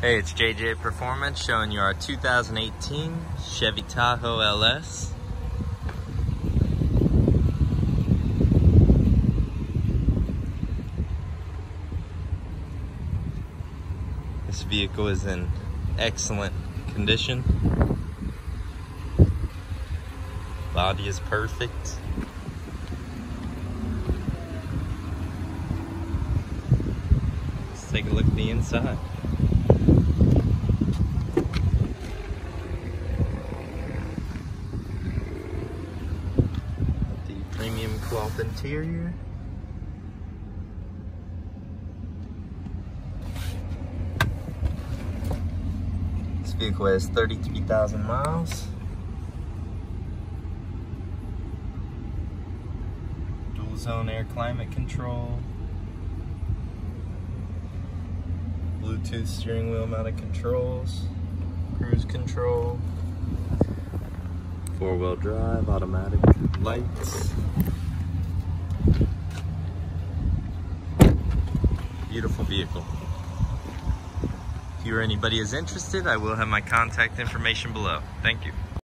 Hey, it's JJ Performance showing you our 2018 Chevy Tahoe LS. This vehicle is in excellent condition. Body is perfect. Let's take a look at the inside. The cloth interior. This vehicle has 33,000 miles. Dual zone air climate control. Bluetooth steering wheel mounted controls. Cruise control. Four wheel drive, automatic lights. Beautiful vehicle. If you or anybody is interested, I will have my contact information below. Thank you.